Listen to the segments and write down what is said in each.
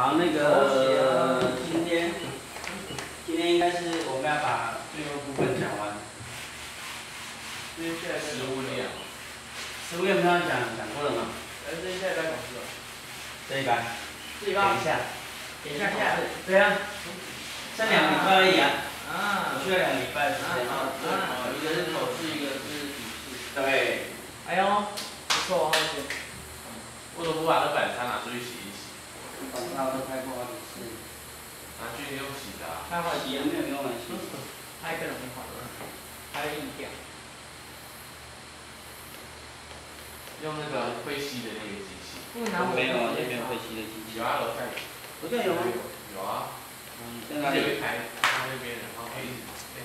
好，那个今天今天应该是我们要把最后部分讲完。这些现在食物链，食物链不是讲讲过了吗？哎，这些现在在考试了。这一班。这一班。等一下。等一下下。对啊。剩两礼拜而已啊。啊。我去了两礼拜时间。啊啊。一个是口试，一个是笔试。对。哎呦，不错，好些。为什么不把这板擦拿出去洗一洗？板擦都拍过好几次。拿去用洗的。拍好洗也没有用啊，洗。拍可能很好的，拍硬掉。用那个会吸的那个机器。没有啊，这边会吸的机器。有啊，楼下有。楼下有吗？有啊。嗯，在哪里？有一台，那边，然后可以，对，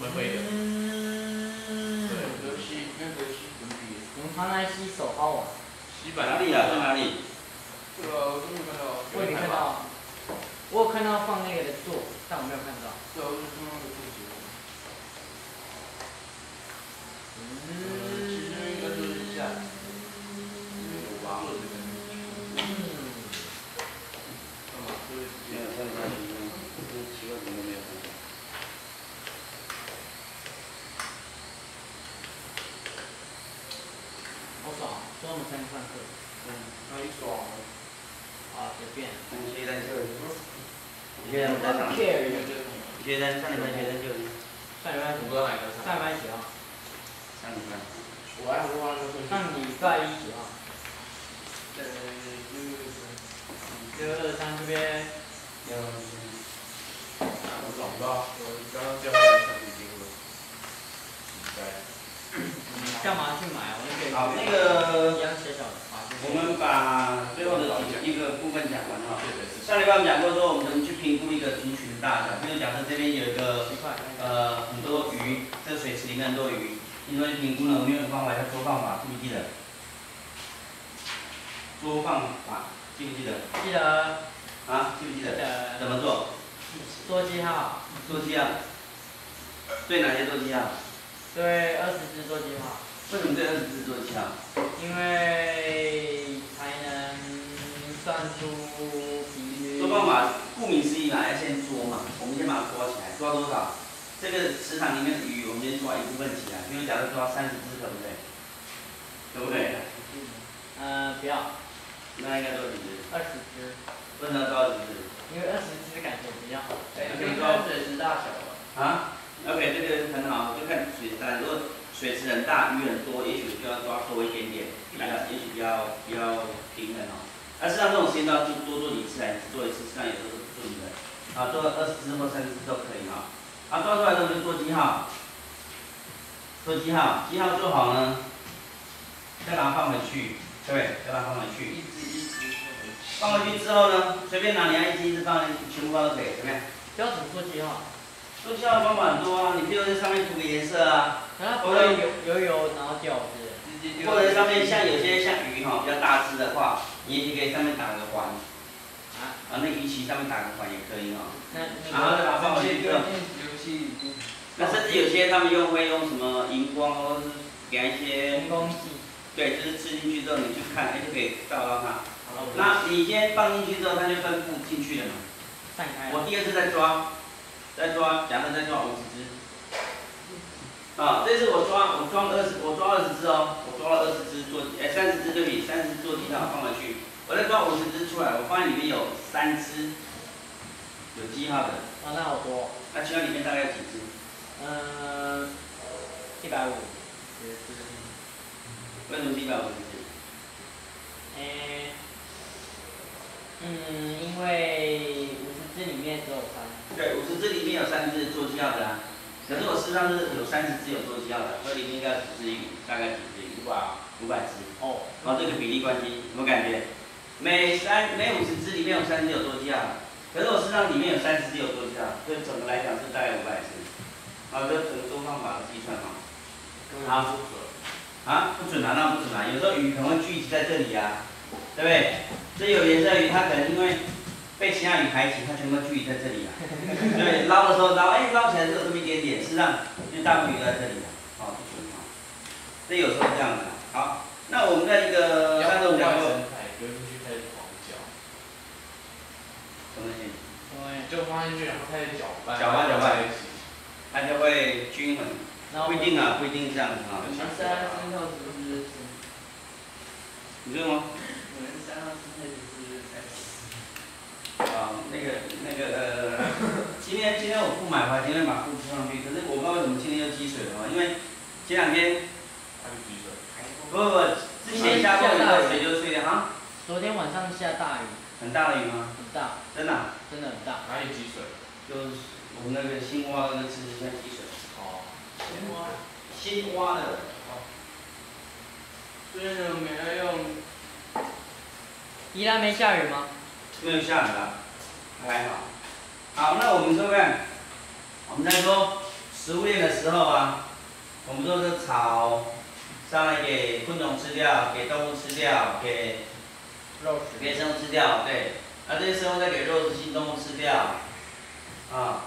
灰灰的。对，游戏，那个游戏怎么比？用它来洗手好玩。洗板。哪里啊？在哪里？这个我没有看到。我也没看到。我有看到放那个的座，但我没有看到。对，我是看那个座子。嗯。其实应该就是吧？嗯。干嘛？就是没有看到，奇怪，怎么没有看到？好爽，中午才能上课。嗯，那一爽。啊，随便。同学在这里。学生在上。学生上礼拜学生就。上礼拜我不知道哪个上。上礼拜几号？上礼拜。我还不忘了。上礼拜一几号？呃，六二三这边。有。我找不到，我刚刚掉下来手机了。你干嘛去买啊？我那边。好，那个。我们把最后的一个部分讲完哈。上礼拜我们讲过说，我们怎么去评估一个族群的大小。比如假设这边有一个呃很多鱼，这水池里面很多鱼，你说评估呢？我们用的方法叫捉放法，记不记得？捉放法记不记得？记得。啊，记不记得？记得。怎么做？做记号。做记号。对哪些做记号？对二十只做记号。为什么这二十只捉记号？因为才能算出比率。捉方法顾名思义嘛，要先捉嘛。我们先把它抓起来，抓多少？这个池塘里面的鱼，我们先抓一部分起来。比如假如抓三十只，可不可以？可不可以？呃，不要。那应该多少只？二十只。为什么要抓二十只？因为二十只感觉比较好。对，可以抓水池大小啊？OK，这个很好，就看水池大。如果水池很大，鱼很多，也许就要抓多一点点，比较也许比较比较平衡哦。但是像这种时间都要多多做几次来做一次，实际上也都是不准的。啊，做二十次或三十次都可以哈。啊，抓出来之后就做记号，做记号，记号做好呢，再把它放回去，对不对？再把它放回去。放回去之后呢，随便拿你爱一只一只放，全部放都可以，怎么样？标准做记号。做记号的方法很多啊，你比如在上面涂个颜色啊，或者油油油然后掉是。或者上面像有些像鱼哈比较大只的话，你也可以上面打个环。啊。啊，那鱼鳍上面打个环也可以哈。那然后再把它放回去之后。那甚至有些他们用会用什么荧光或者是给一些。荧光剂。对，就是吃进去之后你去看，哎就可以照到它。那你先放进去之后，它就分布进去了嘛。散开。我第二次再抓，再抓，假设再抓五十只。啊，这次我抓，我抓二十，我抓二十只哦，我抓了二十只做，哎，三十只对比，三十只做记号放回去，我再抓五十只出来，我发现里面有三只有记号的。啊，那好多。那其他里面大概有几只？嗯，一百五十只。为什么一百五十只？诶，嗯，因为五十只里面只有三。对，五十只里面有三只做记号的啊。可是我身上是有三十只有做记号的，所以里面应该只是一大概几只？五百，五百只。哦。然后这个比例关系，什么感觉？每三每五十只里面有三只有做记号，可是我身上里面有三十只有做记号，所以总的来讲是大概五百只。好，这整个多方法的计算嘛。啊？啊？不准啊，那不准啊！有时候鱼可能会聚集在这里啊，对不对？这有颜色鱼它可能因为。被其他鱼排挤，它全部聚集在这里了。对，捞的时候捞，哎，捞起来只有这么一点点，实际上就大部分鱼在这里了。哦，不准啊。这有时候这样的。好，那我们在一个，但是我们讲过。对，就放进去，然后开始搅拌，搅拌搅拌。它就会均衡。然后不一定啊，不一定这样子啊。我们三星后是不是？你知道吗？我们三号是不是在？啊，那个那个呃，今天今天我不买的话，今天把布铺上去。可是我不知道为什么今天又积水了嘛，因为前两天积水。不不不，之前下过雨之后水就退掉啊。昨天晚上下大雨，很大的。雨吗？很大，真的。啊、真的。很大。哪里积水？就是我们那个新挖的。那池子在积水。哦。新挖。新挖的。所以呢，没要用。宜兰没下雨吗？没有下雨啊，还好。好，那我们说看，我们在说食物链的时候啊，我们说这草上来给昆虫吃掉，给动物吃掉，给肉食给生物吃掉，对。那这些生物再给肉食性动物吃掉，啊，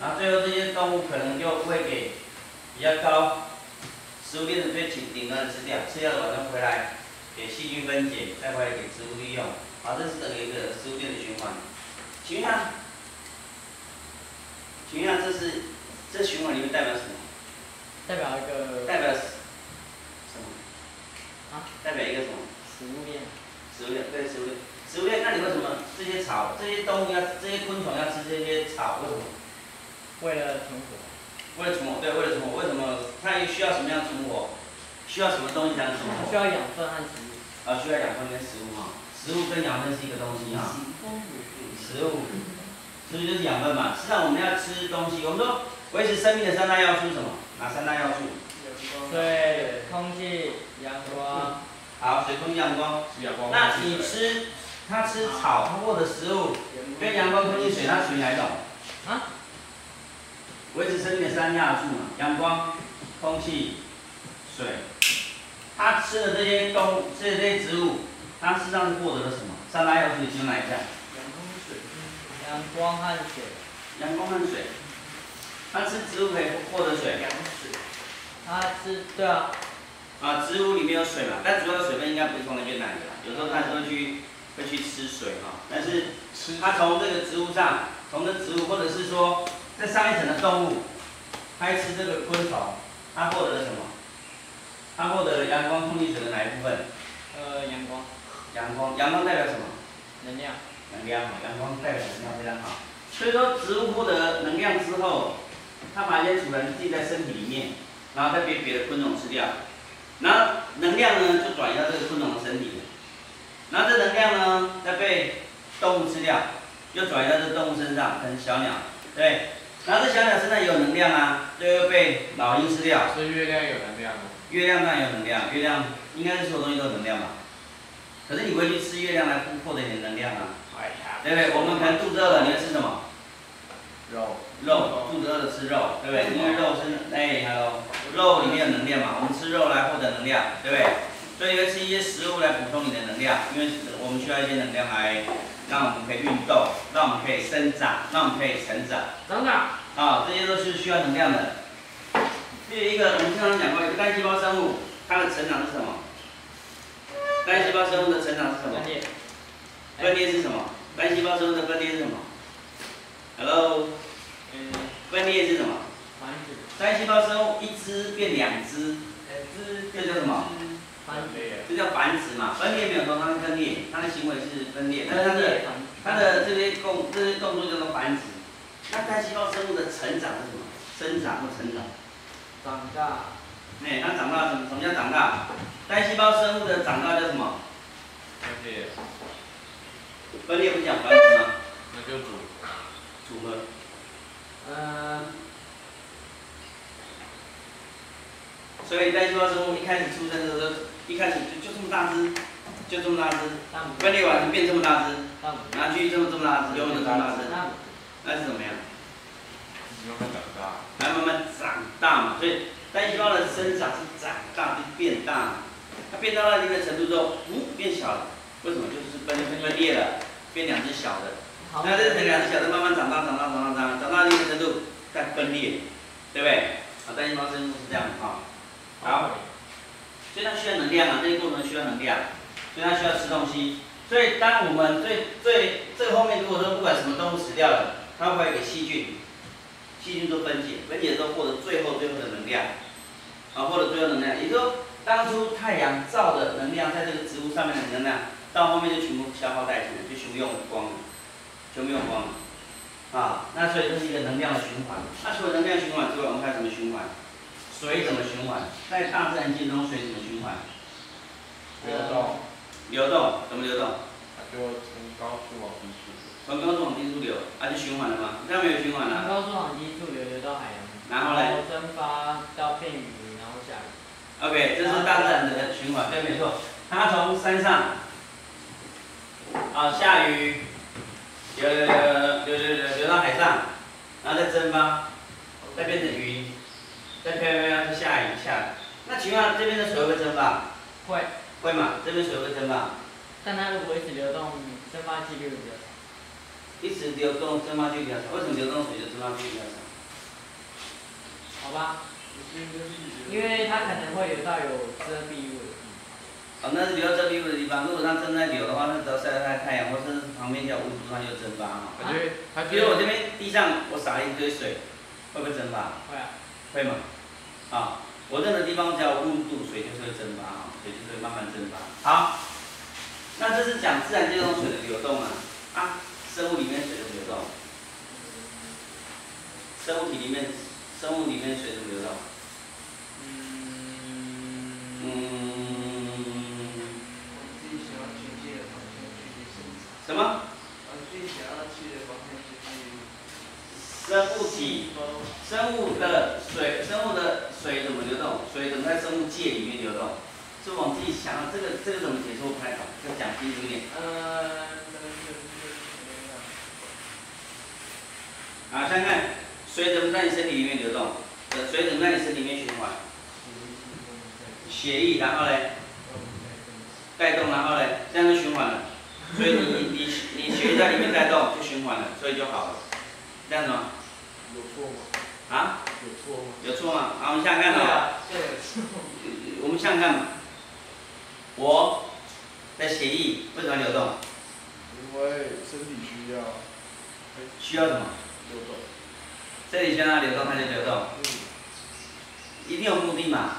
然后最后这些动物可能就会给比较高食物链的最顶顶端的吃掉，吃掉了晚上回来给细菌分解，再回来给植物利用，好，这是整个一个食物链的循环。请问一下，请问一下，这是这循环里面代表什么？代表一个代表什么？啊？代表一个什么？食物链。食物链，对，食物链。食物链，那你为什么这些草、这些动物要、这些昆虫要吃这些草？为什么？为了存活。为了存活，对，为了存活。为什么？它需要什么样存活？需要什么东西才能存活？需要养分和植物。啊，需要养分跟食物哈。食物跟养分是一个东西哈。食物，食物就是养分嘛。实际上我们要吃东西，我们说维持生命的三大要素是什么？哪三大要素？水、空气、阳光。好，水、空气、阳光。阳光。那你吃，它吃草，它获得食物跟阳光、空气、水，它属于哪一种？啊？维持生命的三大要素嘛，阳光、空气、水。它吃的这些动物，这些这些植物，它实际上是获得了什么？三大要素，其中哪一项？阳光和水。阳光和水。它吃植物可以获得水。它吃，对啊。啊，植物里面有水嘛，但主要的水分应该不是从那边来的啦，有时候它是会去会去吃水哈，但是它从这个植物上，从这植物或者是说在上一层的动物，它吃这个昆虫，它获得了什么？它获得了阳光、空气、水的哪一部分？呃，阳光。阳光，阳光代表什么？能量。能量，阳光代表能量非常好。所以说，植物获得能量之后，它把一些储存自己在身体里面，然后再被别的昆虫吃掉。然后能量呢就转移到这个昆虫的身体，然后这能量呢再被动物吃掉，又转移到这动物身上，跟小鸟，对。然后这小鸟身上也有能量啊，就又被老鹰吃掉。所以月亮有能量吗？月亮当然有能量，月亮应该是所有东西都有能量吧。可是你不会去吃月亮来获得你的能量啊，对不对？我们可能肚子饿了，你要吃什么？肉。肉，肚子饿了吃肉，对不对？因为肉是哎，hello，肉里面有能量嘛，我们吃肉来获得能量，对不对？所以你会吃一些食物来补充你的能量，因为我们需要一些能量来让我们可以运动，让我们可以生长，让我们可以成长。成长。啊，这些都是需要能量的。第一个，我们经常讲过，一个单细胞生物，它的成长是什么？单细胞生物的成长是什么？分裂。是什么？单细胞生物的分裂是什么？Hello。嗯。分裂是什么？单细胞生物一只变两只，这叫什么？繁殖。这叫繁殖嘛？分裂没有说它是分裂，它的行为是分裂，但是它的它的这些动这些动作叫做繁殖。那单细胞生物的成长是什么？生长或成长？长大。哎，它长大什么？什么叫长大？单细胞生物的长大叫什么？分裂。分裂不讲繁殖吗？那就组组合。嗯。所以在细胞生物一开始出生的时候，一开始就就这么大只，就这么大只，分裂完变这么大只，然后继续这么这么大只，永远这么大只，那是怎么样？慢慢长大。还慢慢长大嘛，所以单细胞的生长是长大，是变大，它变大到一定的程度之后，嗯，变小了，为什么？就是分分裂了，变两只小的。那这两只小的慢慢长大，长大，长大，长大，长到一定程度再分裂，对不对？啊，单细胞生物是这样的啊。好，所以它需要能量啊，这些过程需要能量，所以它需要吃东西。所以当我们最最最后面如果说不管什么动物死掉了，它会给细菌，细菌做分解，分解之后获得最后最后的能量，啊，获得最后能量，也就是说当初太阳照的能量在这个植物上面的能量，到后面就全部消耗殆尽了，就全部用光了，全部用光了。啊，那所以这是一个能量的循环。那除了能量循环之外，我们看怎么循环？水怎么循环？在大自然界中，水怎么循环？流动，流动，怎么流动？它就从高处往低处。从高处往低处流，啊，就循环了吗？这样没有循环了、从高处往低处流流到海洋，然后嘞蒸发到变雨，然后下雨。？OK，这是大自然的循环，对，没错。它从山上，啊，下雨，流流流流流流流到海上，然后再蒸发，再变成云，再飘飘飘就下雨下雨。那请问这边的水会蒸发？会，会嘛？这边水会蒸发，但它如果一直流动，蒸发几率会比较少。一直流动蒸发几率比较少。为什么流动水就蒸发几率比较少？好吧，因为它可能会流到有遮蔽物哦，那是流到遮蔽物的地方。如果它正在流的话，那只要晒到太太阳，或是旁边有温度，它就蒸发哈。它就会，它比如我这边地上我撒了一堆水，会不会蒸发？会啊，会吗？啊，我任何地方只要有温度，水就是会蒸发啊，水就是会慢慢蒸发。好，那这是讲自然界中水的流动啊。啊，生物里面水的流动，生物体里面，生物里面水的流动。嗯，嗯，自己想要去接的方向去去生产，什么？生物体，生物的水，生物的水怎么流动？水怎么在生物界里面流动？是往自己想这个这个怎么解说不太懂，要讲清楚一点。呃，啊，想想看，水怎么在你身体里面流动？水怎么在你身体里面循环？血液，然后嘞，带动，然后嘞，这样就循环了。所以你你你你血液在里面带动，就循环了，所以就好了。这样子吗？有错吗？啊？有错吗？有错吗？好，我们想想看哦。对啊，对，我们想想看嘛，我的血液为什么要流动？因为身体需要需要什么？流动。这里需要它流动，它就流动，嗯，一定有目的嘛。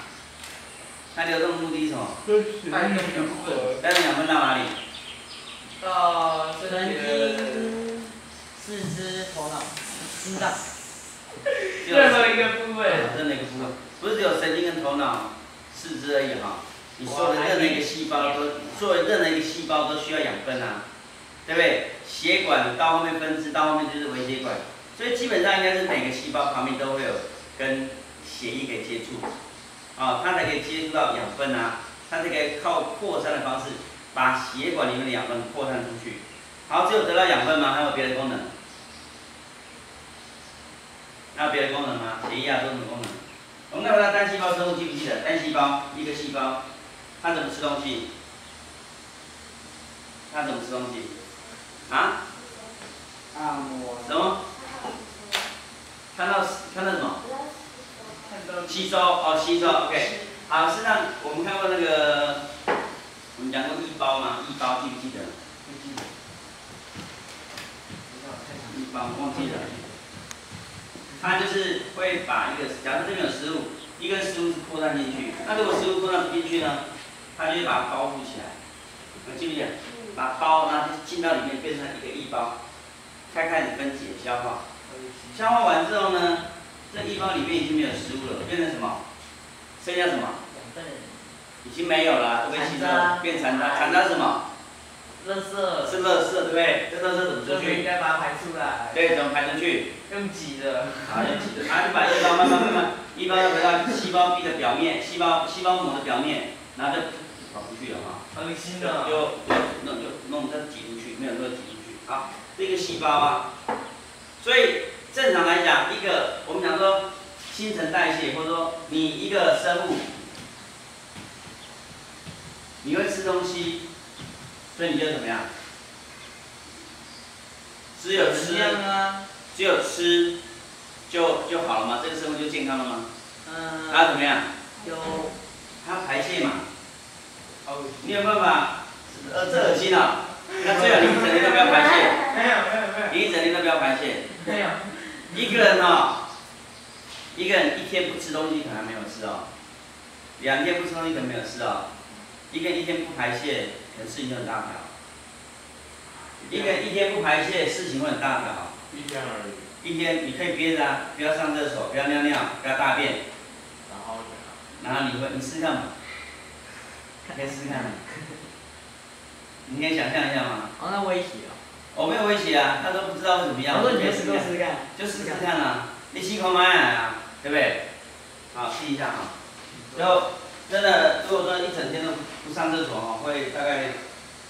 它流动的目的是什么？跟血液循环。带动养分到哪里？到身神体的经、四肢、头脑、心脏，任何一个部位，任何一个部位，不是只有神经跟头脑、四肢而已哈。你说的任何一个细胞都，作为任何一个细胞都需要养分啊，对不对？血管到后面分支，到后面就是微血管，所以基本上应该是每个细胞旁边都会有跟血液给接触，啊，它才可以接触到养分啊，它才可以靠扩散的方式把血管里面的养分扩散出去。好，只有得到养分吗？还有别的功能？还有别的功能吗？血液啊，都有什么功能？我们看回到单细胞生物，记不记得？单细胞一个细胞，它怎么吃东西？它怎么吃东西？啊？按摩，什么？看到看到什么？吸收哦，吸收 OK。好，实际上我们看过那个，我们讲过一包吗，一包记不记得？不记得，一包忘记了。它就是会把一个，假设这边有食物，一根食物是扩散进去，那如果食物扩散不进去呢，它就会把它包覆起来。记不记得？把包然后就进到里面，变成一个一包，它开始分解消化。消化完之后呢，这一包里面已经没有食物了，变成什么？剩下什么？已经没有了，都被吸收，变残渣。残渣是什么？垃圾，是垃圾，对不对？这垃圾怎么出去应去？该把它排出来，对，怎么排出去？用挤的，好，就记得，它就把一包慢慢慢慢，一包回到细胞壁的表面，细胞细胞膜的表面，然后就跑出去了哈。恶心就的。就弄就弄它挤出去，没有那个挤出去。好，这个细胞啊，所以正常来讲，一个我们讲说新陈代谢，或者说你一个生物，你会吃东西，所以你就怎么样？只有吃只有吃就就好了吗？这个生物就健康了吗？嗯，它怎么样？有它排泄嘛。你有办法？呃，这恶心啊！那最好你一整天都不要排泄，没有没有没有你一整天都不要排泄。没有，一个人哦，一个人一天不吃东西可能没有事哦，两天不吃东西可能没有事哦，一个人一天不排泄，可能事情就很大条。一个人一天不排泄，事情会很大条。一天而已，一天你可以憋着啊，不要上厕所，不要尿尿，不要大便，然后？然后你会你试试看嘛？可以试试看。你可以想象一下吗？哦，那威胁哦。我没有威胁啊，他都不知道会怎么样。我说你就试看试试看。就试试看啊，你心口买来啊，对不对？好，试一下哈。然后真的，如果说一整天都不上厕所哦，会大概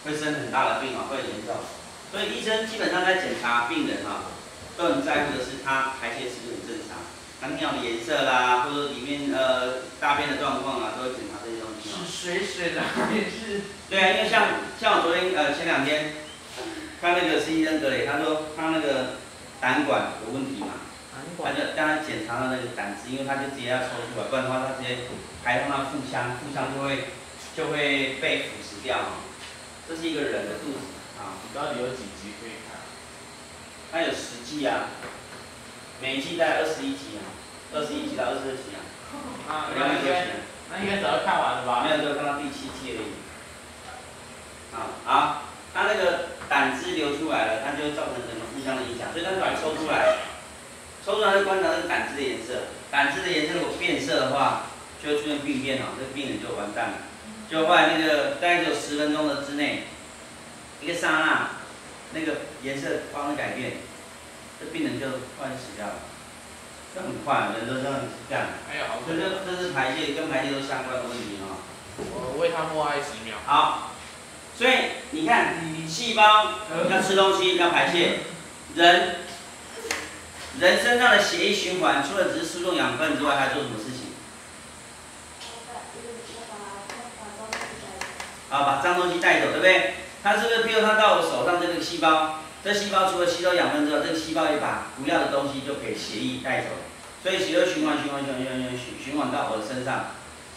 会生很大的病啊，会很严重。所以医生基本上在检查病人哈，都很在乎的是他排泄是不是很正常，他尿的颜色啦，或者里面呃大便的状况啊，都会检查这些东西哦。是水水的还是？对啊，因为像像我昨天呃前两天看那个实习生格雷，他说他那个胆管有问题嘛。他。就让他检查了那个胆汁，因为他就直接要抽出来，不然的话他直接排到那腹腔，腹腔就会就会被腐蚀掉嘛。这是一个人的肚子啊，你到底有几集可以看？它有十季啊，每一季大概二十一集啊，二十一集到二十二集啊，啊，两百多集那应该啊，那应该早就看完了吧？没有就看到第七季而已。啊，啊，他那个胆汁流出来了，它就会造成整个腹腔的影响，所以他就把它抽出来，抽出来就观察这个胆汁的颜色，胆汁的颜色如果变色的话，就会出现病变哦，这个病人就完蛋了。就后来那个大概只有十分钟的之内，一个刹那，那个颜色发生改变，这病人就突然死掉了，这很快，人都这样干。哎呀，好所以这这是排泄跟排泄都相关的问题哦。我为他默哀十秒。好，所以你看，细胞要吃东西，要排泄，人人身上的血液循环，除了只是输送养分之外，还做什么事情？啊，把脏东西带走，对不对？它是不是，比如它到我手上这个细胞，这细胞除了吸收养分之外，这个细胞也把不要的东西就给血液带走，所以血液循环循环循环循环循环到我的身上，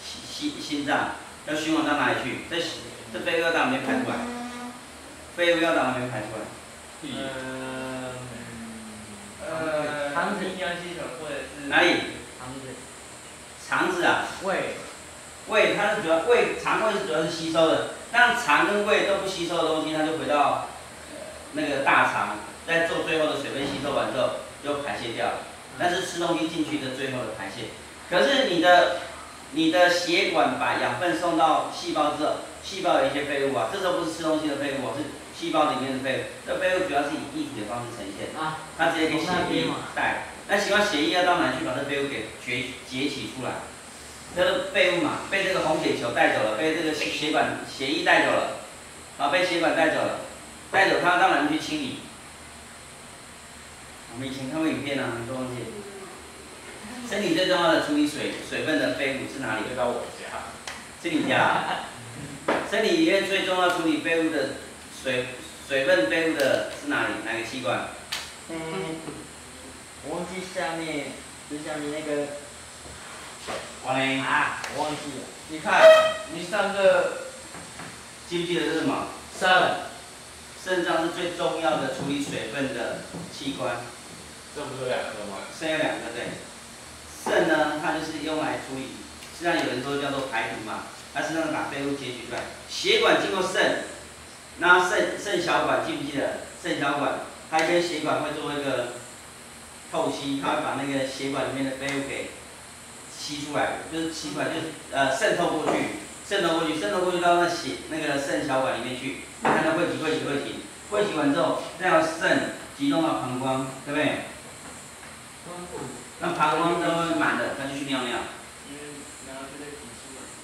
心心心脏要循环到哪里去？这这废物要到哪边排出来？废物要到哪边排出来？呃呃肠子阴阳系统或者是哪里？肠子、肠子啊，胃、胃它是主要胃肠胃是主要是吸收的，但肠跟胃都不吸收的东西，它就回到呃那个大肠，在做最后的水分吸收完之后就排泄掉了。那是吃东西进去的最后的排泄。可是你的你的血管把养分送到细胞之后，细胞有一些废物啊，这时候不是吃东西的废物，是细胞里面的废物。这废物主要是以液体的方式呈现，啊，它直接给血液带。那喜欢血液要到哪去把这废物给截截起出来？这个废物嘛，被这个红血球带走了，被这个血血管血液带走了，啊，被血管带走了，带走它到哪里去清理？我们以前看过影片啊，很多东西。身体最重要的处理水水分的废物是哪里？回到我家。是你家啊。身体里面最重要处理废物的水水分废物的是哪里？哪个器官？嗯，我忘记下面，就下面那个王林，啊，我忘记了。你看，你上课记不记得是什么？肾，肾脏是最重要的处理水分的器官。这不是两个吗？肾有两个对，肾呢，它就是用来处理，实际上有人说叫做排毒嘛，它实际上把废物截取出来。血管经过肾，那肾肾小管记不记得？肾小管它一根血管会做一个透析，它会把那个血管里面的废物给吸出来，就是吸出来，就是呃渗透过去，渗透过去，渗透过去到那血那个肾小管里面去，你看它汇集汇集汇集，汇集完之后再由肾集中到膀胱，对不对？那膀胱都会满的，它就去尿尿。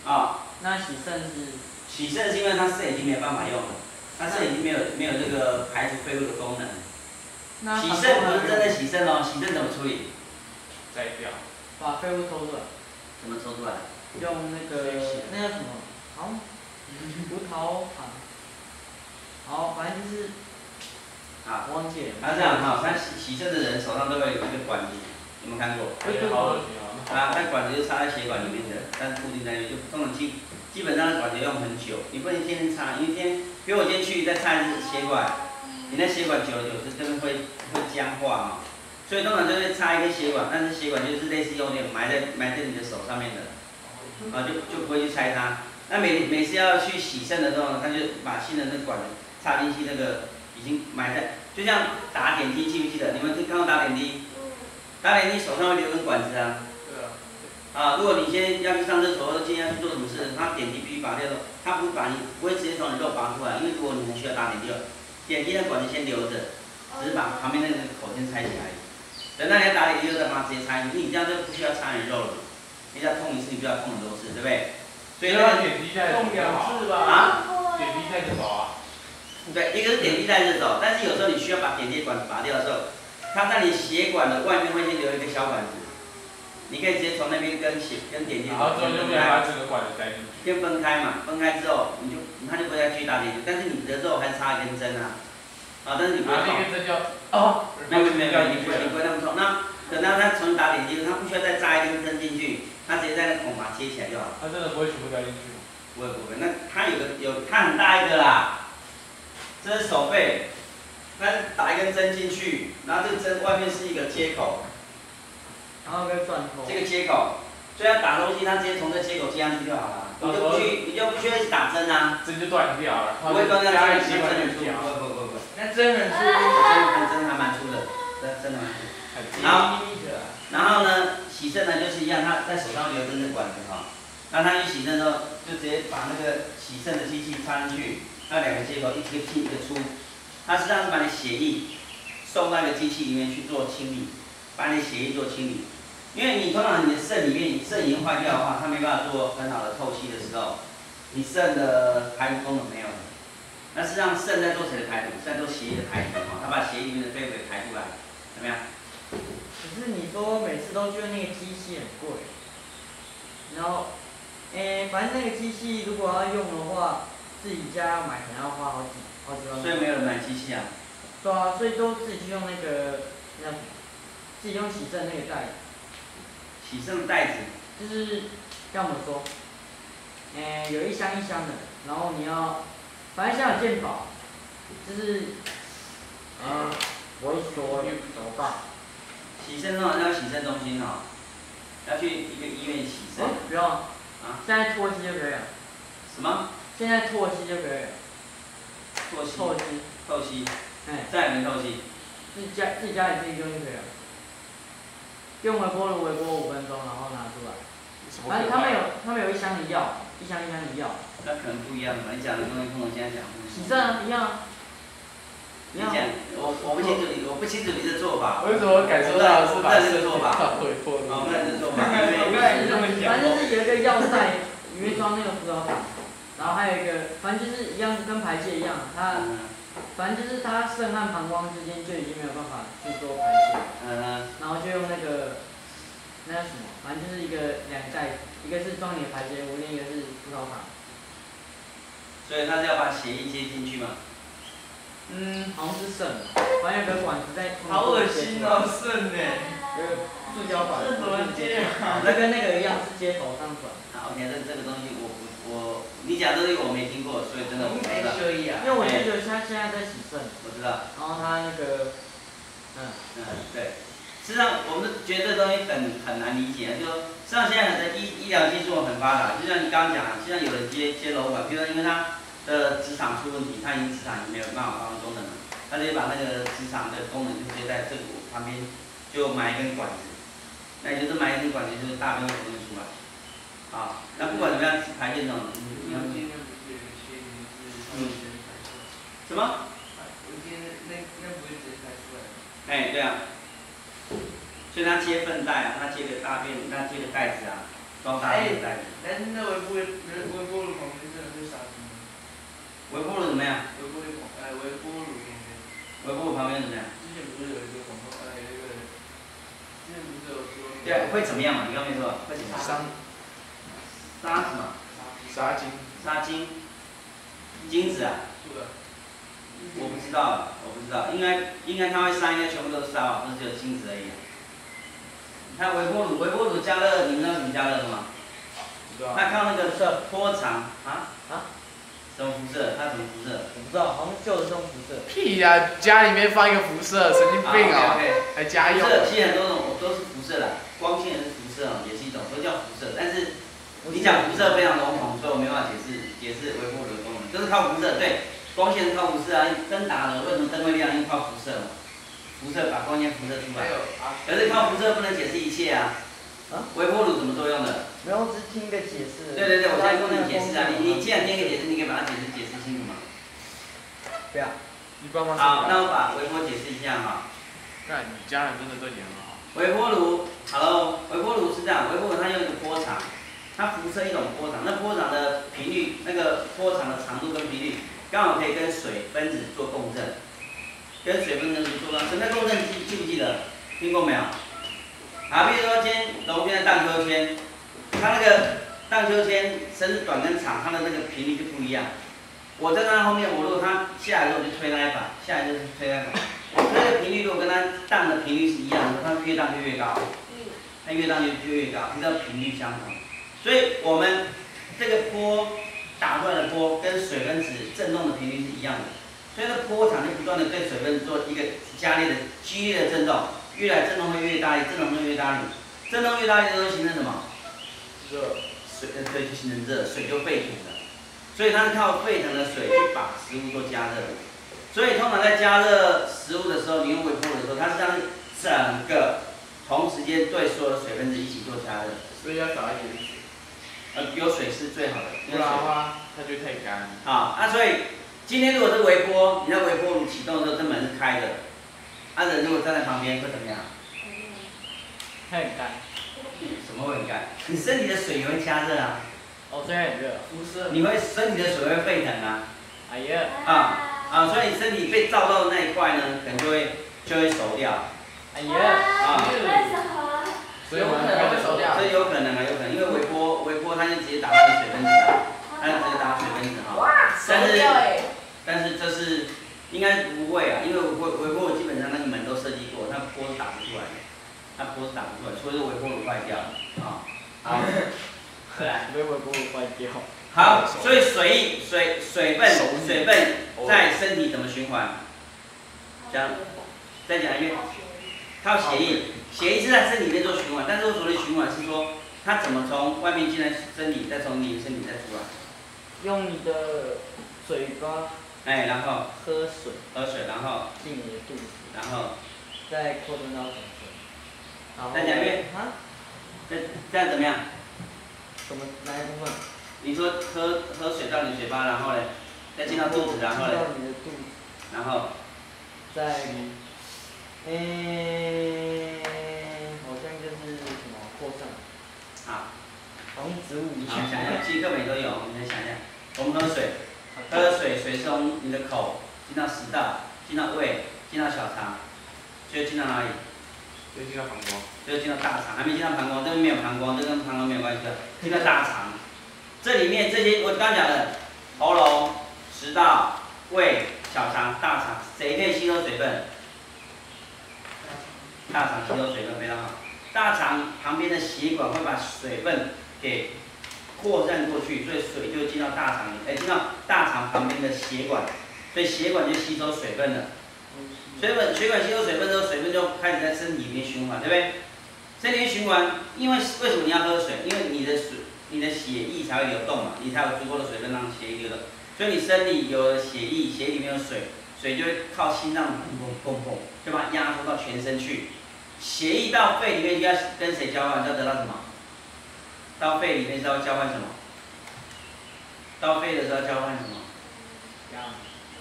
啊、那洗肾是洗肾是因为它肾已经没有办法用了，他肾已经没有没有这个排除废物的功能。那洗肾不是真的洗肾哦，洗肾怎么处理？摘掉。把废物抽出来，怎么抽出来？用那个那叫什么？好，葡萄糖。好，反正就是啊，我忘记了。他这样哈，他洗洗肾的人手上都会有一个管子，有没有看过？哎呀，好恶心啊！啊，那管子就插在血管里面的，但固定在那里，就通常基基本上管子用很久，你不能天天插，因为天比如我今天去再插一支血管，你那血管久了久之这边会会僵化嘛，所以通常就会插一根血管，但是血管就是类似用点埋在埋在你的手上面的，啊就就不会去拆它。那每每次要去洗肾的时候呢，他就把新的那管子插进去，那个已经埋在，就像打点滴，记不记得？你们看到打点滴？打点滴手上会留根管子。啊。啊，如果你今天要去上厕所或者今天要去做什么事，他点滴必须拔掉的，他不把你不会直接从你肉拔出来，因为如果你还需要打点滴了，点滴的管子先留着，只是把旁边那个口先拆起来。等到你要打点滴就再把它直接插进去，你这样就不需要插你肉了，你只要痛一次，你不要痛很多次，对不对？所以那个点滴在动两次吧。啊，点滴带着走啊。对，一个是点滴带着走，但是有时候你需要把点滴管子拔掉的时候，它在你血管的外面会先留一个小管子，你可以直接从那边跟写跟点滴然后之后就分开，可以把整个管子塞进去。先分开嘛，分开之后你就它就不会再继续打点滴，但是你的肉还是插一根针啊，啊，但是你不会痛然后那，根针就哦，没有没有没有，你不会你不会那么痛。那等到它重新打点滴，它不需要再扎一根针进去，它直接在那孔把它接起来就好了。它真的不会全部塞进去。不会不会，那它有个有它很大一个啦，这是手背，它打一根针进去，然后这个针外面是一个接口，然后跟钻头。这。个接口，所以要打东西，它直接从这接口接上去就好了，你就不去你就不需要去打针啊，针就断掉了，不会断掉，加一针血管就针很粗，掉。不不不不，那针很粗，针针还蛮粗的，真真的蛮粗。很好一米的。然后呢，洗肾呢就是一样，他在手上留根这管子哈，那他去洗肾的时候，就直接把那个洗肾的机器插进去，那两个接口一个进一个出，它实际上是把你血液送到那个机器里面去做清理，把你血液做清理，因为你通常你的肾里面你肾已经坏掉的话，它没办法做很好的透析的时候，你肾的排毒功能没有了，那实际上肾在做谁的排毒？在做血液的排毒哈，它把血液里面的废水排出来，怎么样？可是你说每次都觉得那个机器很贵，然后，诶、反正那个机器如果要用的话，自己家要买可能要花好几好几万。所以没有人买机器啊。对啊，所以都自己去用那个那？自己用洗肾那个袋，洗肾袋子，就是要怎么说？诶、有一箱一箱的，然后你要，反正像有健保，就是，嗯、我一说怎么办？洗肾哦，要洗肾中心哦，要去一个医院洗肾。哦，不用啊，啊现在唾弃就可以了，什么？现在唾弃就可以了，透析？唾弃，透析？哎、再也没透析。自己家自己家里自己用就可以了，用微波炉微波五分钟，然后拿出来。反正他们有他们有一箱的药，一箱一箱的药，那可能不一样吧，你讲的东西跟我现在讲的东西。洗肾啊一样啊，一样啊。你讲，我我不清楚你，我不清楚你的做法。为什么感受到的是把这个做法？回波哦，那这做法，因我为刚才也这么讲反正就是有一个药袋，里面装那个葡萄糖，然后还有一个，反正就是一样跟排泄一样，它嗯反正就是它肾和膀胱之间就已经没有办法去做排泄，嗯然后就用那个那叫什么，反正就是一个两个袋子，一个是装你的排泄物，另一个是葡萄糖。所以他是要把血液接进去吗？嗯，好像是肾，反正有个管子在。好恶心哦，肾呢？有个塑胶管。这怎么接啊？那跟那个一样是接头上转，好，OK，这这个东西我我我，你讲这个我没听过，所以真的我不知道。可以啊因为我舅舅他现在在洗肾，我知道。然后他那个，嗯，嗯，对。实际上，我们觉得这东西很很难理解，就说实际上现在的医医疗技术很发达，就像你刚刚讲的，现在有人接接瘘管，比如说因为他的直肠出问题，他已经直肠已经没有办法发挥功能了，他就把那个直肠的功能就直接在这骨旁边就埋一根管子，那也就是埋一根管子，就是大便会分出来。好，那不管怎么样，排便这种，你要今天不是有一些名字是直接排出来？什么？我今天那那不是直接排出来？哎，对啊。所以他接粪袋啊，他接个大便，他接个袋子啊，装大便的袋子。但是那微波微微波炉旁边真的是杀鸡吗？微波炉怎么样？微波炉旁呃微波炉里面，微波炉旁边怎么样？之前不是有一个广告哎有一个，之前不是有说对，会怎么样嘛？你刚没说，会怎么样？伤杀什么？沙金。沙金。金子啊？是的，我不知道，我不知道，应该应该它会杀，应该全部都是杀吧，不是只有精子而已、啊。它微波炉，微波炉加热，你们知道怎么加热的吗？知道？那看那个拖长啊啊？什么辐射？它什么辐射？我不知道，好像旧的这种辐射。屁呀、家里面放一个辐射，神经病啊还加用？辐射其实很多种都是辐射啦，光线也是辐射哦，也是一种，都叫辐射。但是你讲辐射非常笼统，所以我没办法解释解释微波炉的功能，就是靠辐射。对，光线是靠辐射啊，灯打了，为什么灯会亮？因为靠辐射嘛，辐射把光线辐射出来。有啊，可是靠辐射不能解释一切啊。啊微波炉怎么作用的？没有，我只是听一个解释。对对对，我现在不能解释啊，你你既然听一个解释，你可以把它解释解释清楚嘛。不要，你帮忙好，那我把微波解释一下哈。看你家人真的对你很好。微波炉，Hello，微波炉是这样，微波炉它用一个波长，它辐射一种波长，那波长的频率，那个波长的长度跟频率，刚好可以跟水分子做共振，跟水分子做共振，什么叫共振？记记不记得？听过没有？啊，比如说今天龙边的荡秋千，它那个荡秋千绳子短跟长，它的那个频率就不一样。我在它后面，我如果它下来的时候我就推那一把，下来就是推那一把。那个频率如果跟它荡的频率是一样的，它越荡就越高，它越荡就就越高，它的频率相同。所以我们这个波打出来的波跟水分子振动的频率是一样的，所以这波长就不断的对水分子做一个加烈的激烈的振动，越来振动会越大力，振动会越大力，振动越大力就会形成什么？热。水呃对，就形成热，水就沸腾了。所以它是靠沸腾的水去把食物做加热。所以通常在加热食物的时候，你用微波炉的时候，它是让整个同时间对所有的水分子一起做加热。所以要少一点水，呃，有水是最好的，不因为水然的话它就太干。好，啊，所以今天如果是微波，你在微波炉启动的时候，这门是开的，啊，人如果站在旁边会怎么样？它很干。什么会很干？你身体的水也会加热啊，哦，虽然很热。不是你会身体的水会沸腾啊。哎呀，啊啊，所以你身体被照到的那一块呢，可能就会就会熟掉，哎呀啊，所以我们还会熟掉。这有可能啊，有可能，微波它就直接打到水分子啊，它就直接打到水分子哈。但是但是这是应该不会啊，因为微微波炉基本上那个门都设计过，它波是打不出来的，它波是打不出来，除非是微波炉坏掉了啊。好，微波炉坏掉。好，所以水水水分水分在身体怎么循环？讲再讲一遍。靠血液，血液是在身体里面做循环，但是我所谓循环是说，它怎么从外面进来身体，再从你身体再出来，用你的嘴巴哎，然后喝水喝水，然后进你的肚子，然后再扩展到整身。然后再讲一遍啊？这这样怎么样？什么哪一部分？你说喝喝水到你嘴巴，然后呢，再进到肚子，然后呢，进到你的肚子，然后再，诶、好像就是什么扩散，好，好像植物一好，样。想想，其实课本都有，你们来想一下，我们喝水，喝水，水是从你的口进到食道，进到胃，进到小肠，最后进到哪里？就进到膀胱。最后进到大肠，还没进到膀胱，这边没有膀胱，这跟膀胱没有关系的，进到大肠。这里面这些我刚刚讲的，喉咙、食道、胃、小肠、大肠，谁可以吸收水分？大肠吸收水分非常好。大肠旁边的血管会把水分给扩散过去，所以水就进到大肠里，哎，进到大肠旁边的血管，所以血管就吸收水分了。水分血管吸收水分之后，水分就开始在身体里面循环，对不对？身体循环，因为为什么你要喝水？因为你的水，你的血液才会流动嘛，你才有足够的水分让血液流动。所以你身体有了血液，血液里面有水，水就会靠心脏砰砰砰砰，就把它压缩到全身去。血液到肺里面就要跟谁交换？要得到什么？到肺里面是要交换什么？到肺的时候交换什么？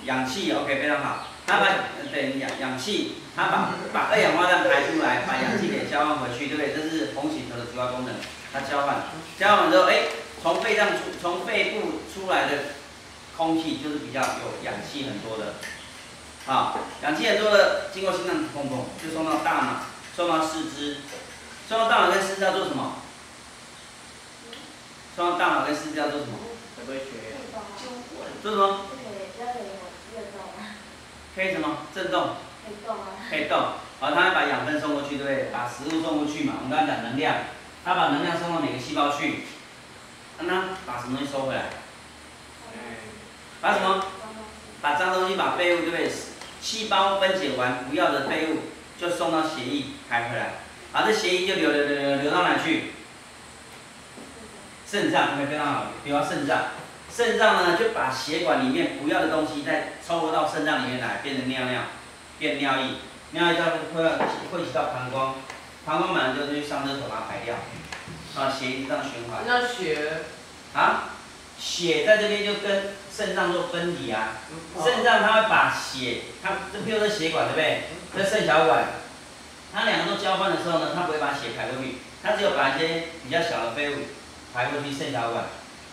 氧气，OK，非常好。它把呃对氧氧气，它把把二氧化碳排出来，把氧气给交换回去，对不对？这是红血球的主要功能，它交换，交换之后，哎，从肺上出，从肺部出来的空气就是比较有氧气很多的，啊，氧气很多的，经过心脏砰砰就送到大脑，送到四肢，送到大脑跟四肢要做什么？送到大脑跟四肢要做什么？做什么？可以什么？震动。可以动啊。可以动，好，它会把养分送过去，对不对？把食物送过去嘛。我们刚刚讲能量，它把能量送到每个细胞去，让它把什么东西收回来？把什么？把脏东西、把废物，对不对？细胞分解完不要的废物，就送到血液排回来，啊，这血液就流流流流流到哪去？肾脏，有没有非常好？流到肾脏，肾脏呢就把血管里面不要的东西再抽回到肾脏里面来，变成尿尿，变尿液，尿液再会汇集到膀胱，膀胱满了就去上厕所把它排掉，啊，血液这样循环。那血啊，血在这边就跟肾脏做分离啊，肾脏它会把血，它这譬如说血管对不对？这肾小管，它两个都交换的时候呢，它不会把血排出去，它只有把一些比较小的废物排过去肾小管，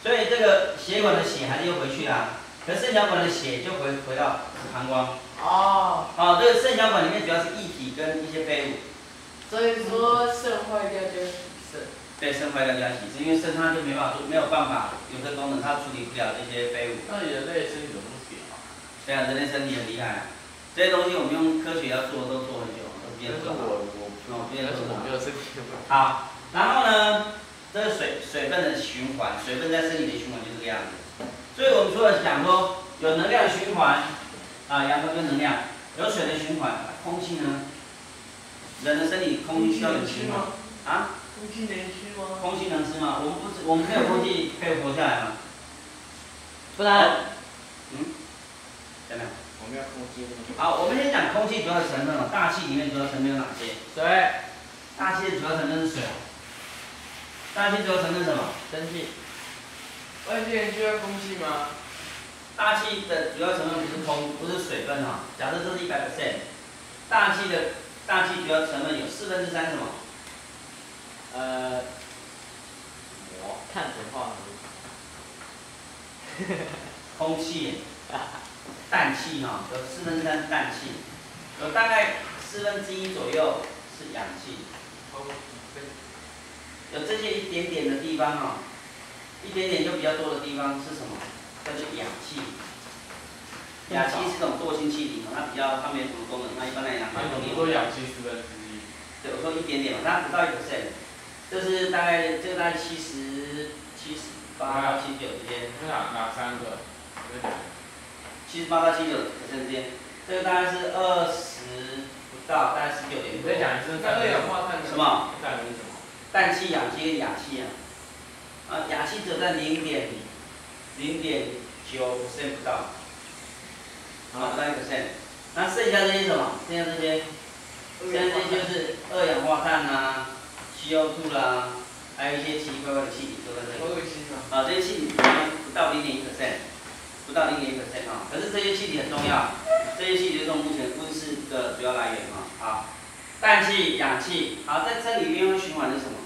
所以这个血管的血还是又回去啦，可肾小管的血就回回到膀胱。哦，哦，这个肾小管里面主要是液体跟一些废物，所以说肾坏掉就洗肾。对，肾坏掉就要洗，是因为肾它就没办法做，没有办法有这功能，它处理不了这些废物。那人类身体怎么那么屌？对啊，人类身体很厉害、啊，这些东西我们用科学要做都做很久，都别人做好。但是我我哦，别人但是做好我没有身体好，然后呢，这是水水分的循环，水分在身体的循环就是这个样子。所以我们除了讲说有能量循环，啊，阳光跟能量，有水的循环，空气呢，人的身体空气需要有循环啊，空气能吃吗？空气能吃吗？我们不是，我们没有空气可以活下来吗？不然嗯，怎么样？我们要空气好，我们先讲空气主要的成分哦，大气里面主要成分有哪些？水、大气的主要成分是水。大气主要成分是什么？蒸汽、外界需要空气吗？大气的主要成分不是空，不是水分哈、假设这是一百 percent，大气的大气主要成分有四分之三什么？呃，碳水化合物。空气、氮气哈、有四分之三是氮气，有大概四分之一左右是氧气，有这些一点点的地方哈、一点点就比较多的地方是什么？叫做氧气。氧气是种惰性气体嘛，它比较它没什么功能，那一般来讲那它你说氧气四分之一，对，我说一点点嘛，它不到一 percent，这是大概这个大概七十七十八到七十九之间，是哪哪三个？七十八到七十九 percent 之间，这个大概是二十不到，大概十九点多。你再讲一次，那二氧化碳？什么？氮是什么？氮气、氧气跟氧气啊，啊，氧气只有在零点零点九 percent 不到，啊，不到一 percent。那剩下这些什么？剩下这些，剩下这些就是二氧化碳啦、CO2 啦，还有一些奇奇怪怪的气体都在这里。啊！这些气体不到零点一 percent，不到零点一 percent 啊。可是这些气体很重要，这些气体就是目前温室的主要来源啊。好，氮气、氧气，好，在这里面会循环是什么？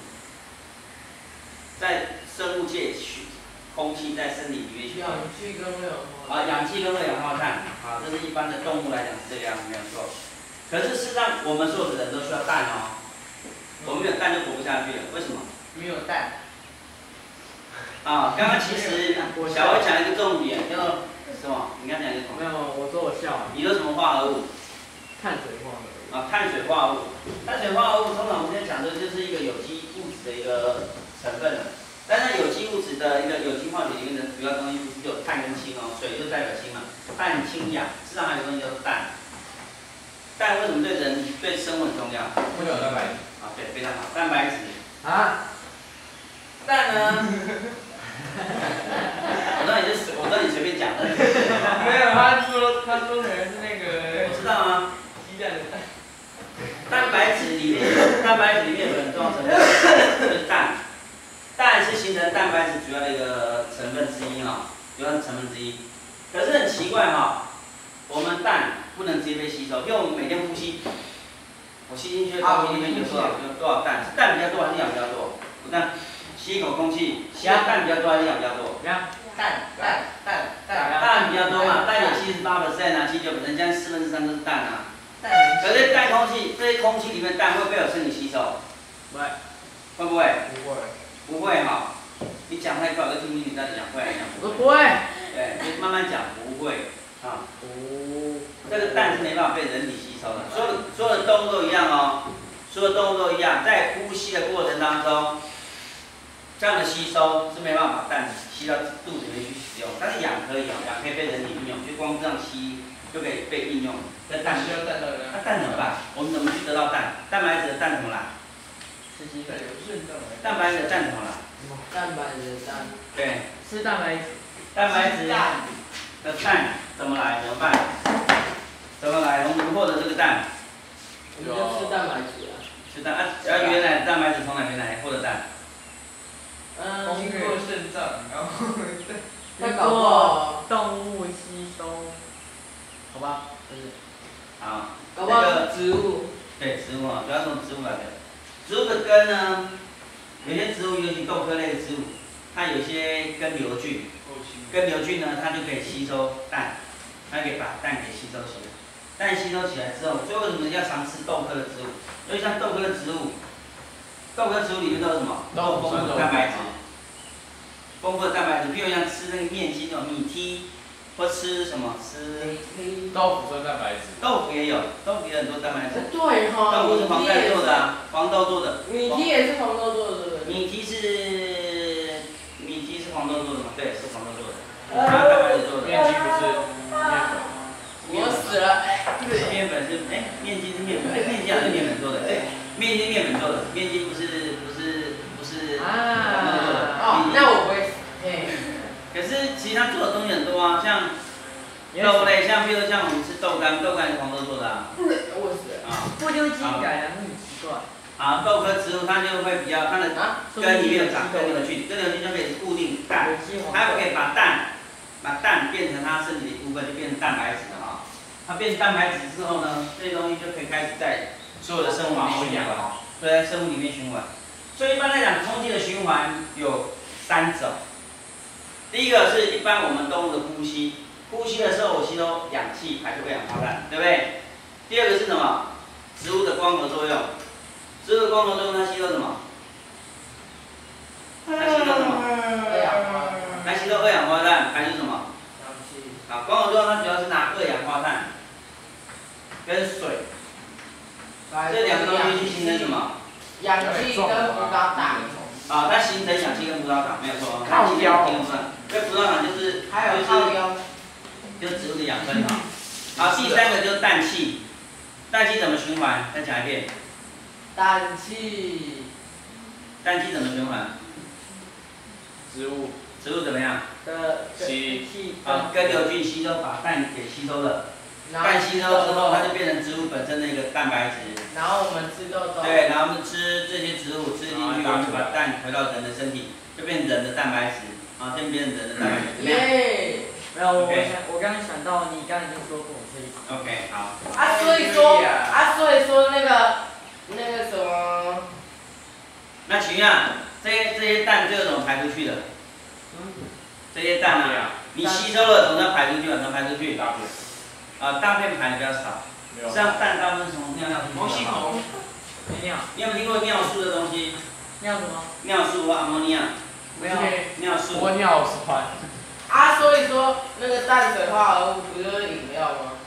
在生物界去，空气在身体里面循环。氧气跟二氧化啊，氧气跟二氧化碳，啊，这是一般的动物来讲是这个样子，没有错。可是事实上，我们所有的人都需要氮哦，我们没有氮就活不下去了，为什么？没有氮。啊，刚刚其实小薇讲一个重点，叫做什么？你刚讲一个什么？没有，我说我笑，你说什么化合物？碳水化合物。啊，碳水化合物。碳水化合物通常我们现在讲的就是一个有机物质的一个成分了。但是有机物质的一个有机化学里面的主要东西不是只有碳跟氢哦，水就代表氢嘛，氮、氢、氧，事实上还有个东西叫做氮。氮为什么对人对生物很重要？会有蛋白质。啊，对，非常好，蛋白质。啊？氮呢？我知道你是随，我知道你随便讲的。没有，他说他说可能是那个我知道啊。鸡蛋的蛋。蛋白质里面，蛋白质里面有很重要的成分，就是氮。氮是形成蛋白质主要的一个成分之一哈，主要的成分之一。可是很奇怪哈，我们氮不能直接被吸收，因为我们每天呼吸，我吸进去的空气里面有多少有多少氮？是氮比较多还是氧比较多？不但吸一口空气，吸的氮比较多还是氧比较多？两蛋蛋蛋比较多嘛，氮有七十八 percent 啊，七九 percent，将近四分之三都是氮啊。蛋。可是氮空气，这些空气里面氮会不会有身体吸收，不会，会不会？不会。不会哈，你讲太快，我就听不清你到底讲会还是讲不会。我不会。对，你慢慢讲，不会啊。哦。这个蛋是没办法被人体吸收的，所有所有的动物都一样哦，所有动物都一样，在呼吸的过程当中，这样的吸收是没办法把氮吸到肚子里面去使用，但是氧可以哦，氧可以被人体运用，就光这样吸就可以被应用。那氮，需要蛋到那氮怎么办？我们怎么去得到蛋？蛋白质的氮怎么来？吃鸡蛋有肾蛋白。蛋白质的氮怎么了？蛋白质蛋，对，吃蛋白质，蛋白质的蛋怎么来？怎么办？怎么来？我们获得这个蛋，我们就吃蛋白质啊。是蛋啊，然后原来蛋白质从哪边来获得蛋？嗯，经过肾脏，然后那搞不好，动物吸收，好吧，就是好，搞不好植物。对，植物啊，主要从植物来的。植物的根呢，有些植物，尤其豆科类的植物，它有些根瘤菌，根瘤菌呢，它就可以吸收氮，它可以把氮给吸收起来。氮吸收起来之后，所以为什么要常吃豆科的植物？因为像豆科的植物，豆科植物里面都有什么？都有丰富的蛋白质，丰富的蛋白质，比如像吃那个面筋那种米梯，或吃什么吃豆腐算蛋白质。豆腐也有，豆腐也有很多蛋白质。对哈，豆腐是黄豆做的啊，黄豆做的。米皮也是黄豆做的，对不对？米提是米提是黄豆做的吗？对，是黄豆做的。它蛋白质做的。面筋不是面粉。我死了，对，面粉是哎，面筋是面粉，哎，面筋也是面粉做的，对，面筋面粉做的，面筋不是不是不是黄豆做的。哦，那我可是其实他做的东西很多啊，像豆类，像比如像我们吃豆干，豆干是黄豆做的啊。不丢基因改良，很奇怪。啊，豆科植物它就会比较它的啊，根里面有长根瘤菌，根瘤菌就可以固定氮。有机黄它可以把蛋，把蛋变成它身体的一部分，就变成蛋白质了啊。它变成蛋白质之后呢，这些东西就可以开始在所有的生物里面循环，对，在生物里面循环。所以一般来讲，空气的循环有三种。第一个是一般我们动物的呼吸，呼吸的时候我吸收氧气，排出二氧化碳，对不对？第二个是什么？植物的光合作用，植物的光合作用它吸收什么？它吸收什么？二氧化它吸收二氧化碳，排出什么？氧气，啊，光合作用它主要是拿二氧化碳跟水这两个东西去形成什？么？氧气跟葡萄糖，啊，它形成氧气跟葡萄糖，没有错。靠腰因为葡萄糖就是还有就是靠腰，就是植物的养分啊。好，第三个就是氮气，氮气怎么循环？再讲一遍，氮气，氮气怎么循环？植物植物怎么样？的吸气啊，根瘤菌吸收把氮给吸收了，然后氮吸收之后，它就变成植物本身的一个蛋白质。然后我们吃豆豆，对，然后我们吃这些植物，吃进去，然后就把氮回到人的身体，就变成人的蛋白质，啊，就变成人的蛋白质。怎么样耶，没有，我我 OK 想我刚刚想到你刚刚已经说过，所以 OK，好。啊，所以说啊，所以说那个那个什么，那请问啊，这些这些蛋最后怎么排出去的？这些蛋啊，你吸收了总要排出去嘛，怎么排出去？大便啊，大便排的比较少，没有。像蛋大部分是从尿尿出毛细。孔尿你有没有听过尿素的东西？尿什么？尿素或阿莫尼亚，没有。尿素。我尿酸。啊，所以说那个淡水化合物不就是饮料吗？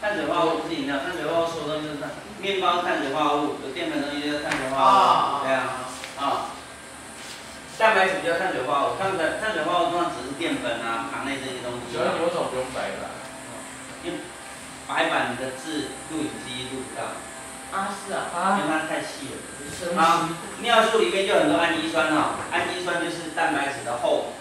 碳水化合物不是饮料，碳水化合物所有东西都是碳，面包碳水化合物，有淀粉东西就是碳水化合物，对啊，啊，蛋白质比较碳水化合物，碳水碳水化合物通常只是淀粉啊、糖类这些东西请。问你为什么不用白板？白板的字录影机录不到，啊，是啊，因为它太细了。神好，尿素里面就有很多氨基酸哈、氨基酸就是蛋白质的后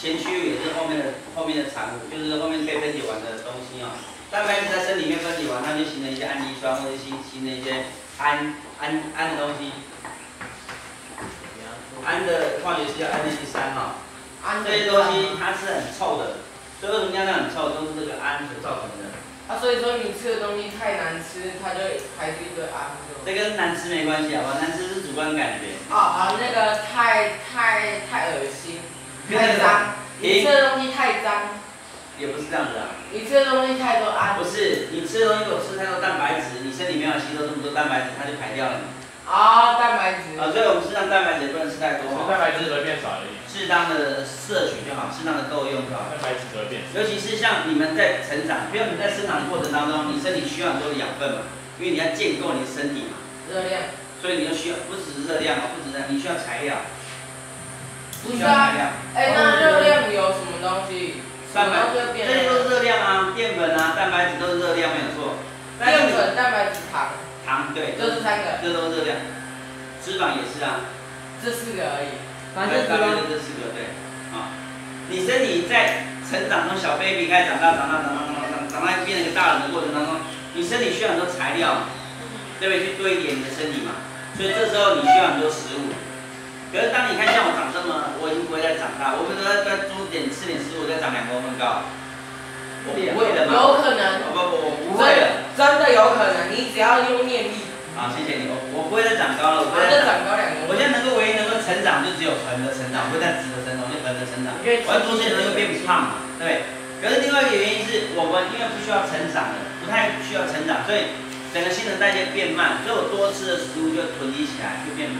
前区域，也是后面的后面的产物，就是后面被分解完的东西啊、蛋白质在身体里面分解完，它就形成一些氨基酸或者形形成一些氨氨氨的东西。氨的化学式叫氨基酸哈、氨这些东西它是很臭的，所以为什么尿尿很臭，都是这个氨所造成的。啊，所以说你吃的东西太难吃，它就排出一堆氨，是吗？这跟难吃没关系好吧？难吃是主观感觉。哦啊，那个太太太恶心，太脏，你吃的东西太脏，也不是这样子啊。你吃的东西太多啊不，是，你吃的东西我吃太多蛋白质，你身体没有吸收这么多蛋白质，它就排掉了。啊，蛋白质，啊，所以我们吃上蛋白质也不能吃太多蛋白质只会变少而已，适当的摄取就好，适当的够用就好。蛋白质只会变。尤其是像你们在成长，比如你在生长的过程当中，你身体需要很多的养分嘛，因为你要建构你的身体嘛。热量，所以你就需要不只是热量哦，不只是你需要材料，不是啊需要材，料。哎，那热量有什么东西？蛋白什么就变这些都是热量啊，淀粉啊，蛋白质都是热量，没有错。淀粉、蛋白质、糖，糖对，就是三个，这都是热量。脂肪也是啊，这四个而已。反正脂肪大概就这四个对。啊，你身体在成长中，小 baby 开始长大，长大，长大，长大，长大，长大变成一个大人的过程当中，你身体需要很多材料，对不对？去堆叠你的身体嘛。所以这时候你需要很多食物。可是当你看像我长这么，我已经不会再长大，我不是在在多点吃点食物，再长两公分高，我不会的嘛。有可能，不不不，我不会的。真的有可能，你只要用念力，好，谢谢你，我我不会再长高了，我不会再长。高两公分。我现在能够唯一能够成长，就只有横的成长，不会再直的成长，就横的成长。我要做事情能够变胖嘛，对。可是另外一个原因是我们因为不需要成长了，不太需要成长，所以整个新陈代谢变慢，所以我多吃的食物就囤积起来，就变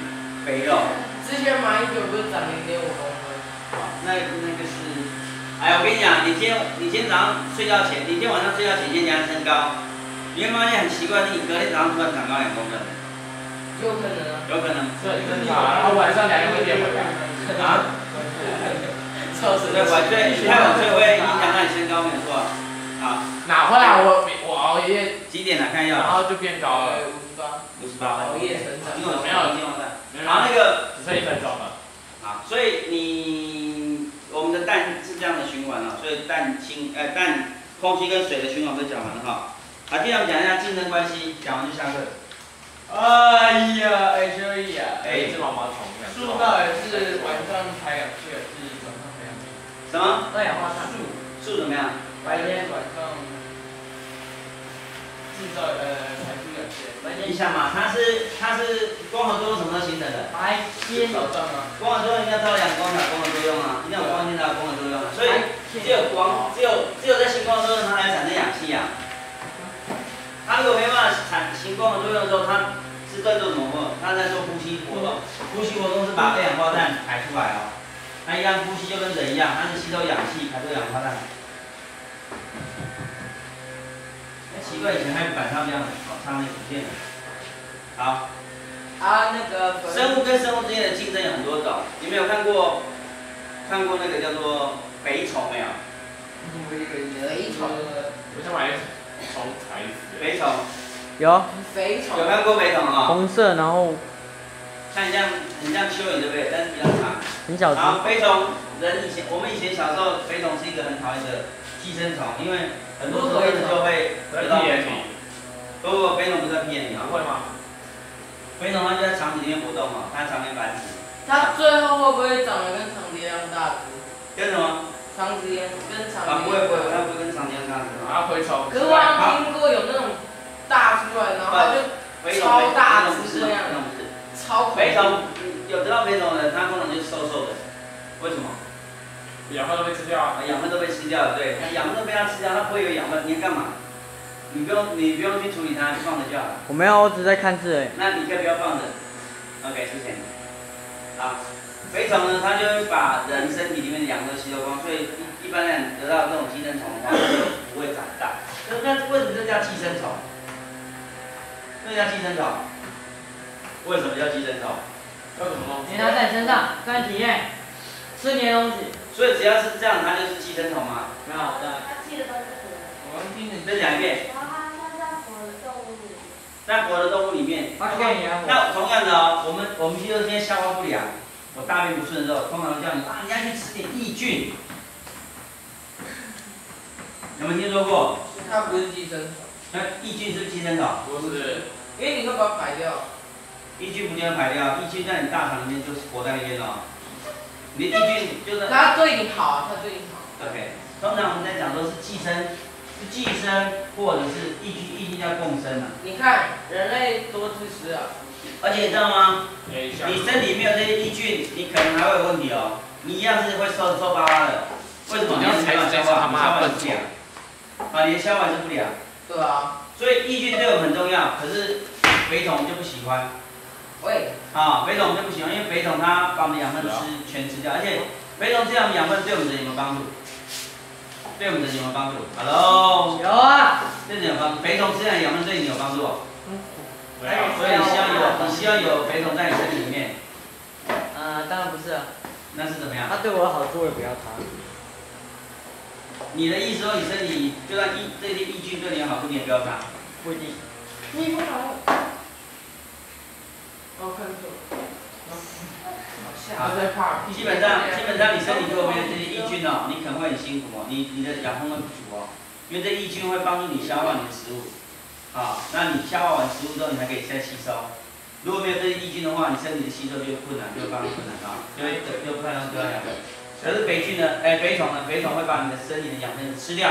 肥肉。之前马英九不是长零点五公分？好，那那个是，哎，我跟你讲，你今天你今天早上睡觉前，你今天晚上睡觉前先量身高，你会发现很奇怪，你隔天早上突然长高两公分，有可能啊。有可能。对真的，然后晚上两个会变回来。啊？测试对，晚睡，你太晚睡会影响到你身高，没有错。好，哪会啊？我我熬夜，几点了？看一下，然后就变高了，呃，五十八，五十八熬夜成长没有。没有好，那个，只剩一分钟了。好，所以你我们的氮是这样的循环了，所以氮氢呃氮空气跟水的循环都讲完了哈。好，接下来我们讲一下竞争关系，讲完就下课。哎呀，哎，修一呀，哎一只毛毛虫，树到底是晚上排氧气还是早上排氧气？什么？二氧化碳，树怎么样？白天晚上制造呃排出氧气。白天你想嘛，它是它是光合作用什么时候形成的？白天早上啊，光合作用应该照阳光才有光合作用啊，一定要有光线才有光合作用啊，所以只有光，只有只有在星光合作用它才产生氧气啊。它如果没办法产行光合作用的时候，它是在做什么活？它在做呼吸活动。呼吸活动是把二氧化碳排出来哦。它一样呼吸就跟人一样，它是吸收氧气，排出二氧化碳。哎，奇怪，以前还有板上这样唱那个片的。好，啊那个生物跟生物之间的竞争有很多种，你们有看过看过那个叫做肥虫没有？肥虫，我想买虫踩死。肥虫有肥虫有，看过肥虫啊、红色，然后像很像很像蚯蚓对不对？但是比较长。很小只，然后肥虫，人以前我们以前小时候，肥虫是一个很讨厌的寄生虫，因为很多时候人就会得到屁眼里肥虫。，不不不，肥虫不在屁眼里啊不，会吗？肥虫它就在肠子里面活动嘛，它肠黏繁殖。它最后会不会长得跟长蝶一样大只？跟什么？长蝶跟长啊，蝶不会不会，它一样大不会跟肠黏这样子。然后蛔虫。可是我好像听过有那种大出来，然后就超大只不是。超恐肥虫。有知道肥虫的人，他通常就是瘦瘦的，为什么？养分都被吃掉啊。啊养分都被吃掉了，对，养分都被它吃掉，它不会有养分，你要干嘛？你不用，你不用去处理它，就放着就好了。我没有，我只是在看字哎。那你可以不要放着。OK，谢谢你。好，肥虫呢，它就会把人身体里面的养分吸收光，所以一一般人得到这种寄生虫的话，就不会长大。那那为什么这叫寄生虫？那叫寄生虫。为什么叫寄生虫？叫什么东西？因为它在你身上，在你体内吃你的东西，所以只要是这样，它就是寄生虫嘛。没有的。它寄的都是活的，我刚听你再讲一遍，然后它它在活的动物里，在活的动物里面，它可以养我。那同样的哦，我们我们吸收这些消化不良，我大便不顺的时候，通常会叫你啊，你要去吃点益菌。有没有听说过？它不是寄生虫，那益菌是不是寄生虫？不是，因为你会把它排掉。益菌不一定会排掉，益菌在你大肠里面就是活在那边了。你的益菌就是它对你好，它对你好。OK，通常我们在讲都是寄生，是寄生或者是益菌，益菌叫共生啊。你看人类多自私啊！而且你知道吗？你身体没有这些益菌，你可能还会有问题哦。你一样是会瘦瘦巴巴的。为什么？你要才没有消化，你消化不良。啊，你的消化是不良，对啊，所以益菌对我们很重要。可是肥桶就不喜欢喂，啊，肥桶就不喜欢，因为肥桶它把我们养分吃全吃掉，而且肥桶吃掉我们养分对我们人有没有帮助？对我们人有没有帮助？Hello，有啊，对人有帮助。肥桶吃掉的养分对你有帮助所以你希望有，你希希望有肥虫在你身体里面，呃，当然不是啊，那是怎么样？他对我好处我也不要他。你的意思说你身体就算益这些益菌对你有好处，你也不要它。不一定。你不好我看错了。好在怕。基本上基本上你身体如果没有这些益菌哦，你可能会很辛苦哦，你你的养分会不足哦，因为这益菌会帮助你消化你的食物，啊，那你消化完食物之后，你还可以再吸收。如果没有这些益菌的话，你身体的吸收就会困难，就会非常困难啊，就会得就不太能得到养分。可是肥菌呢，哎，肥虫呢，肥虫会把你的身体的养分吃掉，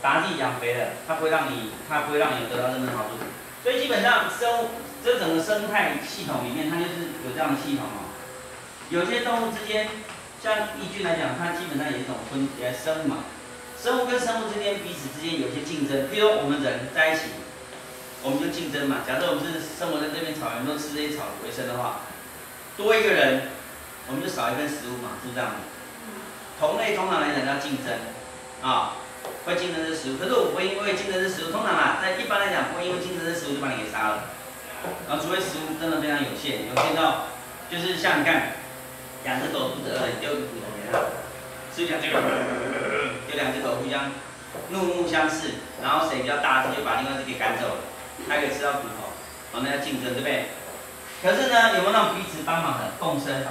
把自己养肥了，它不会让你，它不会让你得到任何好处。所以基本上生物这整个生态系统里面，它就是有这样的系统哦。有些动物之间，像益菌来讲，它基本上有一种分呃生物嘛，生物跟生物之间彼此之间有些竞争，比如我们人在一起，我们就竞争嘛。假设我们是生活在这片草原，都吃这些草为生的话，多一个人，我们就少一份食物嘛，是不是这样的？同类通常来讲叫竞争，啊，会竞争这食物。可是我不会因为竞争这食物，通常啊，在一般来讲不会因为竞争这食物就把你给杀了，然后除非食物真的非常有限，有限到就是像你看，两只狗肚子饿，你丢个骨头给它，是不是两只狗？就两只狗互相怒目相视，然后谁比较大只就把另外一只给赶走了，还可以吃到骨头，我们要竞争对不对？可是呢，有没有那种彼此帮忙的共生？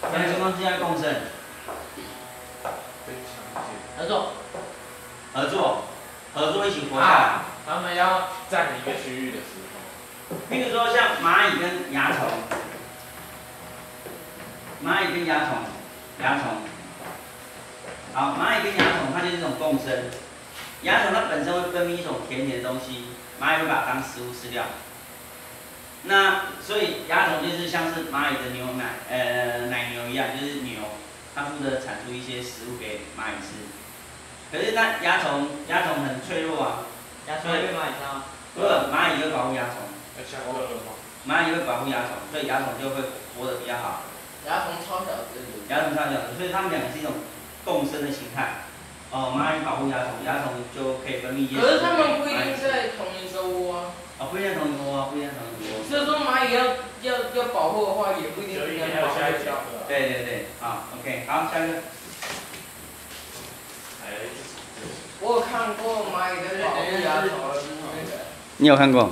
什么情况之下共生？合作。合作，合作一起活下来。他们要占一个区域的时候，比如说像蚂蚁跟蚜虫，蚂蚁跟蚜虫，蚜虫，好，蚂蚁跟蚜虫它就是一种共生。蚜虫它本身会分泌一种甜甜的东西，蚂蚁会把它当食物吃掉。那所以蚜虫就是像是蚂蚁的牛奶，呃，奶牛一样，就是牛，它负责产出一些食物给蚂蚁吃。可是那蚜虫，蚜虫很脆弱啊，蚜虫会被蚂蚁杀吗？不蚂蚁会保护蚜虫？蚂蚁会保护蚜虫，所以蚜虫就会活得比较好。蚜虫超小只，蚜虫超小的，所以它们两个是一种共生的形态。哦，蚂蚁保护蚜虫，蚜虫就可以分泌一些。可是它们不一定在同一个窝啊。哦，不一定同一个窝，不一定同一个窝。所以说蚂蚁要要要保护的话，也不一定保护。对对对，好，OK，好，下一个。哎，我有看过蚂蚁的保护蚜虫的那个。你有看过？